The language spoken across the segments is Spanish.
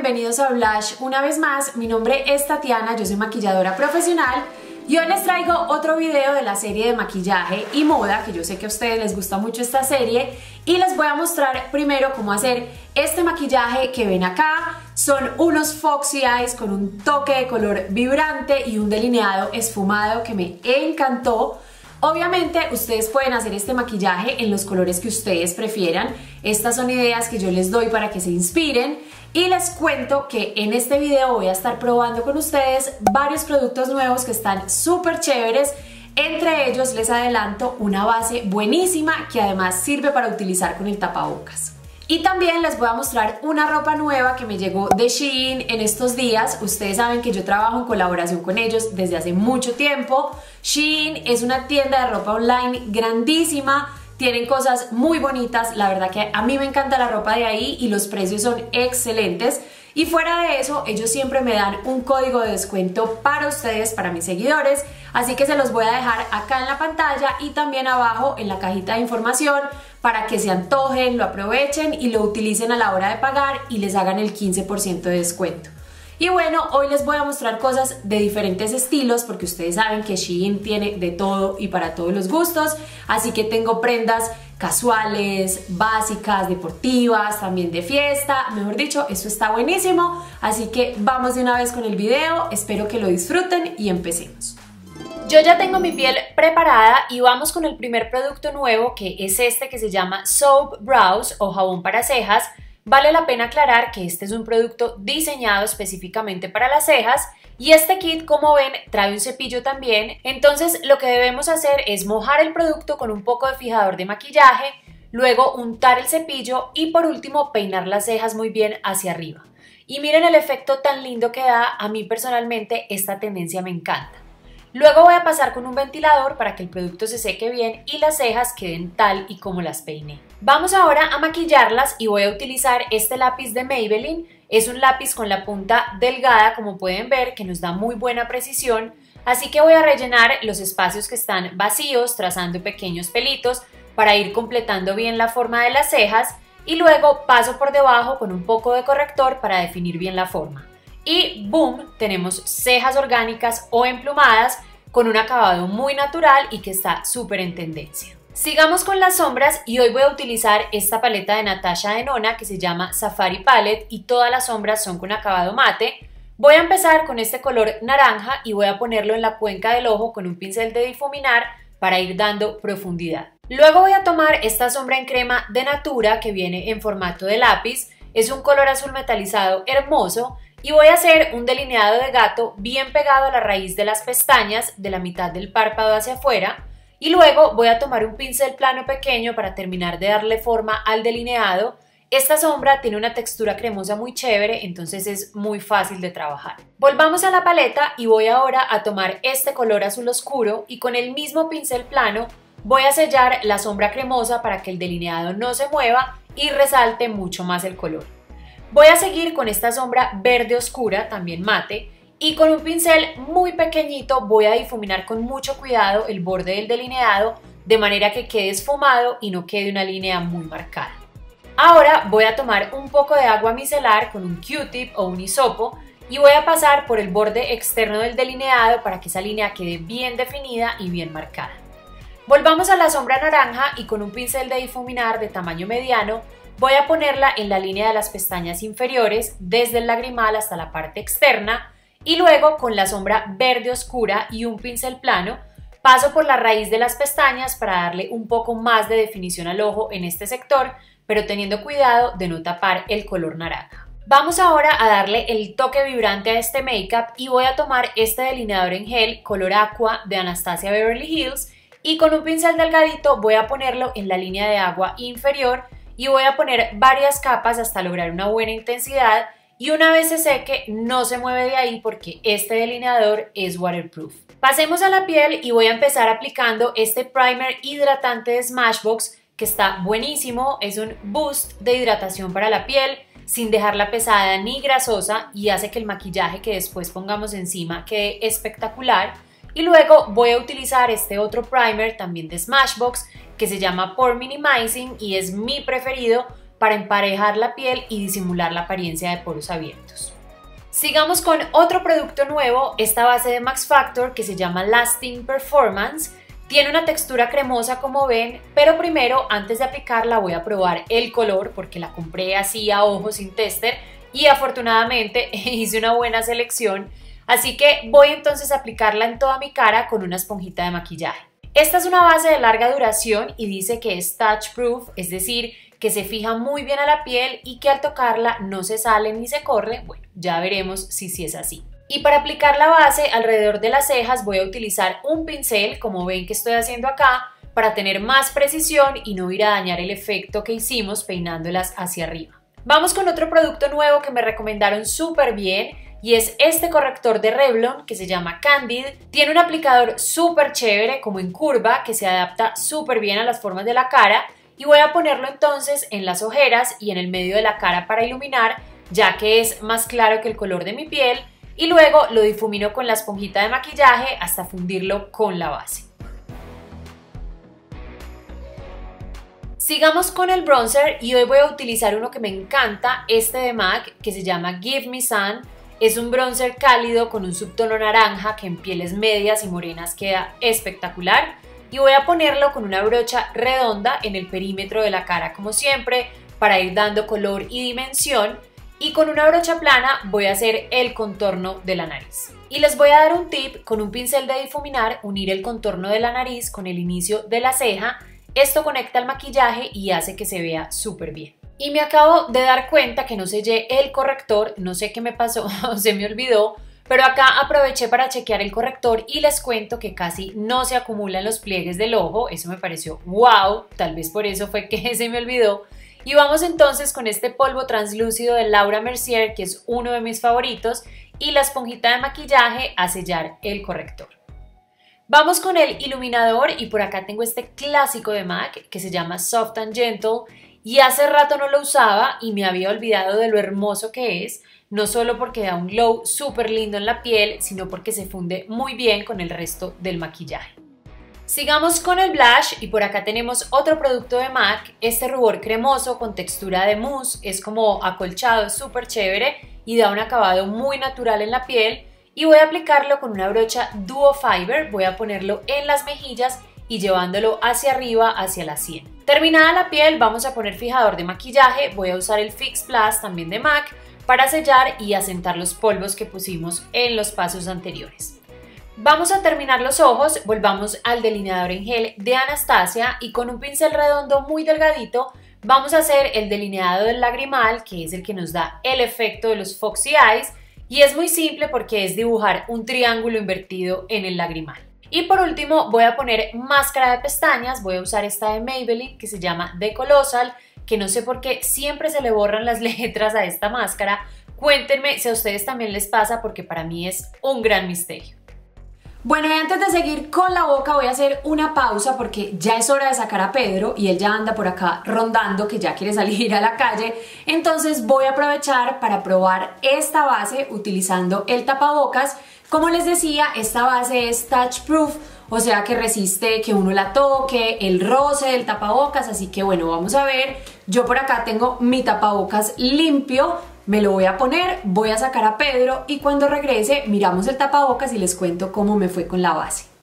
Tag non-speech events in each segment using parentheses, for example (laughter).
bienvenidos a Blush una vez más. Mi nombre es Tatiana, yo soy maquilladora profesional y hoy les traigo otro video de la serie de maquillaje y moda, que yo sé que a ustedes les gusta mucho esta serie y les voy a mostrar primero cómo hacer este maquillaje que ven acá. Son unos Foxy Eyes con un toque de color vibrante y un delineado esfumado que me encantó. Obviamente ustedes pueden hacer este maquillaje en los colores que ustedes prefieran. Estas son ideas que yo les doy para que se inspiren. Y les cuento que en este video voy a estar probando con ustedes varios productos nuevos que están súper chéveres. Entre ellos les adelanto una base buenísima que además sirve para utilizar con el tapabocas. Y también les voy a mostrar una ropa nueva que me llegó de Shein en estos días. Ustedes saben que yo trabajo en colaboración con ellos desde hace mucho tiempo. Shein es una tienda de ropa online grandísima. Tienen cosas muy bonitas, la verdad que a mí me encanta la ropa de ahí y los precios son excelentes. Y fuera de eso, ellos siempre me dan un código de descuento para ustedes, para mis seguidores, así que se los voy a dejar acá en la pantalla y también abajo en la cajita de información para que se antojen, lo aprovechen y lo utilicen a la hora de pagar y les hagan el 15% de descuento. Y bueno, hoy les voy a mostrar cosas de diferentes estilos porque ustedes saben que Shein tiene de todo y para todos los gustos, así que tengo prendas casuales, básicas, deportivas, también de fiesta, mejor dicho, eso está buenísimo, así que vamos de una vez con el video, espero que lo disfruten y empecemos. Yo ya tengo mi piel preparada y vamos con el primer producto nuevo que es este que se llama Soap Brows o jabón para cejas. Vale la pena aclarar que este es un producto diseñado específicamente para las cejas y este kit, como ven, trae un cepillo también. Entonces lo que debemos hacer es mojar el producto con un poco de fijador de maquillaje, luego untar el cepillo y por último peinar las cejas muy bien hacia arriba. Y miren el efecto tan lindo que da, a mí personalmente esta tendencia me encanta. Luego voy a pasar con un ventilador para que el producto se seque bien y las cejas queden tal y como las peiné. Vamos ahora a maquillarlas y voy a utilizar este lápiz de Maybelline. Es un lápiz con la punta delgada como pueden ver que nos da muy buena precisión. Así que voy a rellenar los espacios que están vacíos trazando pequeños pelitos para ir completando bien la forma de las cejas y luego paso por debajo con un poco de corrector para definir bien la forma y boom, tenemos cejas orgánicas o emplumadas con un acabado muy natural y que está súper en tendencia. Sigamos con las sombras y hoy voy a utilizar esta paleta de Natasha Denona que se llama Safari Palette y todas las sombras son con acabado mate. Voy a empezar con este color naranja y voy a ponerlo en la cuenca del ojo con un pincel de difuminar para ir dando profundidad. Luego voy a tomar esta sombra en crema de Natura que viene en formato de lápiz. Es un color azul metalizado hermoso y voy a hacer un delineado de gato bien pegado a la raíz de las pestañas de la mitad del párpado hacia afuera y luego voy a tomar un pincel plano pequeño para terminar de darle forma al delineado. Esta sombra tiene una textura cremosa muy chévere, entonces es muy fácil de trabajar. Volvamos a la paleta y voy ahora a tomar este color azul oscuro y con el mismo pincel plano voy a sellar la sombra cremosa para que el delineado no se mueva y resalte mucho más el color. Voy a seguir con esta sombra verde oscura, también mate, y con un pincel muy pequeñito voy a difuminar con mucho cuidado el borde del delineado de manera que quede esfumado y no quede una línea muy marcada. Ahora voy a tomar un poco de agua micelar con un Q-tip o un hisopo y voy a pasar por el borde externo del delineado para que esa línea quede bien definida y bien marcada. Volvamos a la sombra naranja y con un pincel de difuminar de tamaño mediano Voy a ponerla en la línea de las pestañas inferiores, desde el lagrimal hasta la parte externa, y luego con la sombra verde oscura y un pincel plano, paso por la raíz de las pestañas para darle un poco más de definición al ojo en este sector, pero teniendo cuidado de no tapar el color naranja. Vamos ahora a darle el toque vibrante a este make-up y voy a tomar este delineador en gel color aqua de Anastasia Beverly Hills y con un pincel delgadito voy a ponerlo en la línea de agua inferior y voy a poner varias capas hasta lograr una buena intensidad y una vez se seque no se mueve de ahí porque este delineador es waterproof. Pasemos a la piel y voy a empezar aplicando este primer hidratante de Smashbox que está buenísimo, es un boost de hidratación para la piel sin dejarla pesada ni grasosa y hace que el maquillaje que después pongamos encima quede espectacular. Y luego voy a utilizar este otro primer también de Smashbox que se llama Pore Minimizing y es mi preferido para emparejar la piel y disimular la apariencia de poros abiertos. Sigamos con otro producto nuevo, esta base de Max Factor que se llama Lasting Performance. Tiene una textura cremosa como ven, pero primero antes de aplicarla voy a probar el color porque la compré así a ojo sin tester y afortunadamente (laughs) hice una buena selección. Así que voy entonces a aplicarla en toda mi cara con una esponjita de maquillaje. Esta es una base de larga duración y dice que es touch proof, es decir, que se fija muy bien a la piel y que al tocarla no se sale ni se corre. Bueno, ya veremos si sí es así. Y para aplicar la base alrededor de las cejas voy a utilizar un pincel, como ven que estoy haciendo acá, para tener más precisión y no ir a dañar el efecto que hicimos peinándolas hacia arriba. Vamos con otro producto nuevo que me recomendaron súper bien y es este corrector de Revlon que se llama Candid. Tiene un aplicador súper chévere como en curva que se adapta súper bien a las formas de la cara y voy a ponerlo entonces en las ojeras y en el medio de la cara para iluminar ya que es más claro que el color de mi piel y luego lo difumino con la esponjita de maquillaje hasta fundirlo con la base. Sigamos con el bronzer y hoy voy a utilizar uno que me encanta, este de MAC que se llama Give Me Sun. Es un bronzer cálido con un subtono naranja que en pieles medias y morenas queda espectacular y voy a ponerlo con una brocha redonda en el perímetro de la cara como siempre para ir dando color y dimensión y con una brocha plana voy a hacer el contorno de la nariz. Y les voy a dar un tip con un pincel de difuminar, unir el contorno de la nariz con el inicio de la ceja. Esto conecta el maquillaje y hace que se vea súper bien. Y me acabo de dar cuenta que no sellé el corrector, no sé qué me pasó, (laughs) se me olvidó, pero acá aproveché para chequear el corrector y les cuento que casi no se acumulan los pliegues del ojo, eso me pareció wow, tal vez por eso fue que (laughs) se me olvidó. Y vamos entonces con este polvo translúcido de Laura Mercier, que es uno de mis favoritos, y la esponjita de maquillaje a sellar el corrector. Vamos con el iluminador y por acá tengo este clásico de MAC que se llama Soft and Gentle y hace rato no lo usaba y me había olvidado de lo hermoso que es, no solo porque da un glow súper lindo en la piel, sino porque se funde muy bien con el resto del maquillaje. Sigamos con el blush y por acá tenemos otro producto de MAC, este rubor cremoso con textura de mousse, es como acolchado, súper chévere y da un acabado muy natural en la piel y voy a aplicarlo con una brocha Duo Fiber, voy a ponerlo en las mejillas y llevándolo hacia arriba, hacia la sien. Terminada la piel, vamos a poner fijador de maquillaje, voy a usar el Fix Plus también de MAC para sellar y asentar los polvos que pusimos en los pasos anteriores. Vamos a terminar los ojos, volvamos al delineador en gel de Anastasia y con un pincel redondo muy delgadito vamos a hacer el delineado del lagrimal que es el que nos da el efecto de los Foxy Eyes y es muy simple porque es dibujar un triángulo invertido en el lagrimal. Y por último voy a poner máscara de pestañas, voy a usar esta de Maybelline que se llama The Colossal que no sé por qué siempre se le borran las (laughs) letras a esta máscara. Cuéntenme si a ustedes también les pasa porque para mí es un gran misterio. Bueno, y antes de seguir con la boca voy a hacer una pausa porque ya es hora de sacar a Pedro y él ya anda por acá rondando que ya quiere salir a la calle. Entonces voy a aprovechar para probar esta base utilizando el tapabocas. Como les decía, esta base es touch proof o sea que resiste que uno la toque, el roce del tapabocas, así que bueno, vamos a ver. Yo por acá tengo mi tapabocas limpio, me lo voy a poner, voy a sacar a Pedro y cuando regrese miramos el tapabocas y les cuento cómo me fue con la base.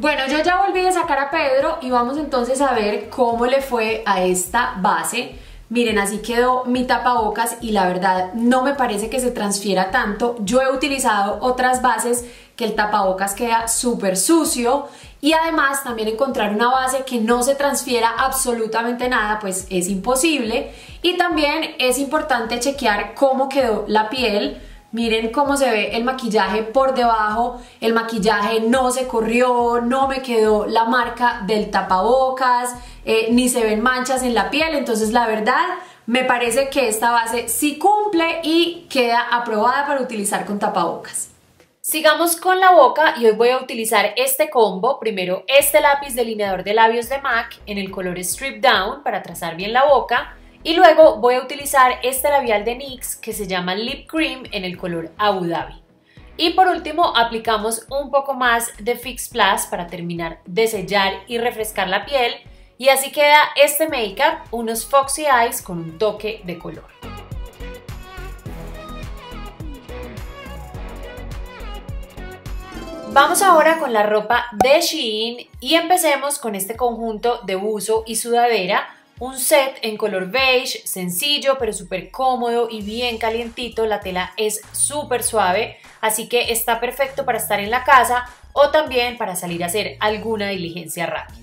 Bueno, yo ya volví a sacar a Pedro y vamos entonces a ver cómo le fue a esta base. Miren, así quedó mi tapabocas y la verdad no me parece que se transfiera tanto. Yo he utilizado otras bases que el tapabocas queda súper sucio y además también encontrar una base que no se transfiera absolutamente nada pues es imposible y también es importante chequear cómo quedó la piel Miren cómo se ve el maquillaje por debajo, el maquillaje no se corrió, no me quedó la marca del tapabocas, eh, ni se ven manchas en la piel, entonces la verdad me parece que esta base sí cumple y queda aprobada para utilizar con tapabocas. Sigamos con la boca y hoy voy a utilizar este combo, primero este lápiz delineador de labios de MAC en el color Strip Down para trazar bien la boca Y luego voy a utilizar este labial de NYX que se llama Lip Cream en el color Abu Dhabi. Y por último aplicamos un poco más de Fix Plus para terminar de sellar y refrescar la piel. Y así queda este make-up, unos Foxy Eyes con un toque de color. Vamos ahora con la ropa de Shein y empecemos con este conjunto de buzo y sudadera un set en color beige, sencillo pero súper cómodo y bien calientito. La tela es súper suave, así que está perfecto para estar en la casa o también para salir a hacer alguna diligencia rápida.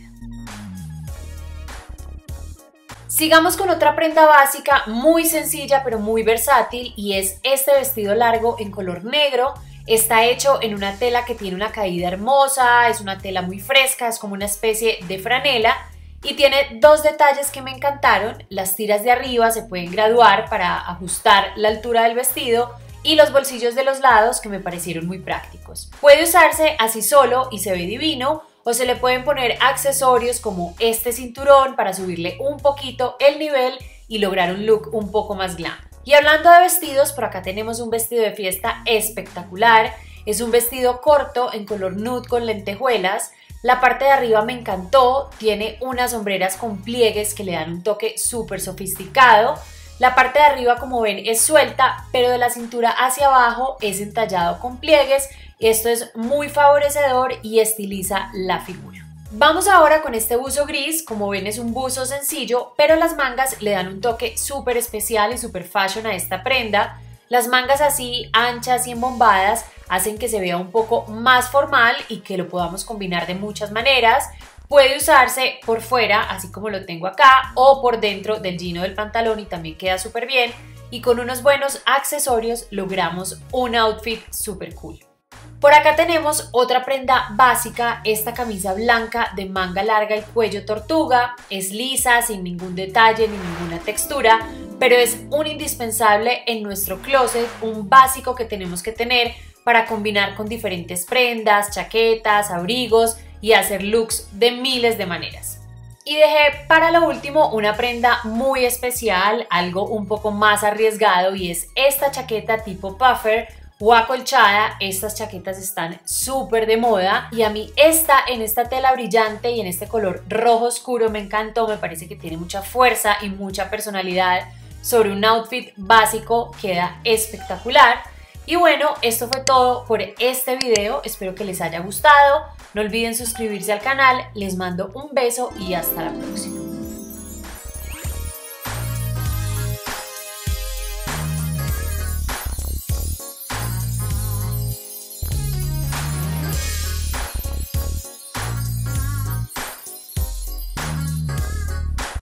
Sigamos con otra prenda básica muy sencilla pero muy versátil y es este vestido largo en color negro. Está hecho en una tela que tiene una caída hermosa, es una tela muy fresca, es como una especie de franela y tiene dos detalles que me encantaron. Las tiras de arriba se pueden graduar para ajustar la altura del vestido y los bolsillos de los lados que me parecieron muy prácticos. Puede usarse así solo y se ve divino o se le pueden poner accesorios como este cinturón para subirle un poquito el nivel y lograr un look un poco más glam. Y hablando de vestidos, por acá tenemos un vestido de fiesta espectacular. Es un vestido corto en color nude con lentejuelas la parte de arriba me encantó, tiene unas sombreras con pliegues que le dan un toque súper sofisticado. La parte de arriba, como ven, es suelta, pero de la cintura hacia abajo es entallado con pliegues. Esto es muy favorecedor y estiliza la figura. Vamos ahora con este buzo gris, como ven es un buzo sencillo, pero las mangas le dan un toque súper especial y súper fashion a esta prenda. Las mangas así anchas y embombadas hacen que se vea un poco más formal y que lo podamos combinar de muchas maneras. Puede usarse por fuera, así como lo tengo acá, o por dentro del jean del pantalón y también queda súper bien. Y con unos buenos accesorios logramos un outfit súper cool. Por acá tenemos otra prenda básica, esta camisa blanca de manga larga y cuello tortuga. Es lisa, sin ningún detalle ni ninguna textura, pero es un indispensable en nuestro closet, un básico que tenemos que tener para combinar con diferentes prendas, chaquetas, abrigos y hacer looks de miles de maneras. Y dejé para lo último una prenda muy especial, algo un poco más arriesgado y es esta chaqueta tipo puffer o acolchada. Estas chaquetas están súper de moda y a mí esta en esta tela brillante y en este color rojo oscuro me encantó, me parece que tiene mucha fuerza y mucha personalidad sobre un outfit básico, queda espectacular. Y bueno, esto fue todo por este video, espero que les haya gustado, no olviden suscribirse al canal, les mando un beso y hasta la próxima.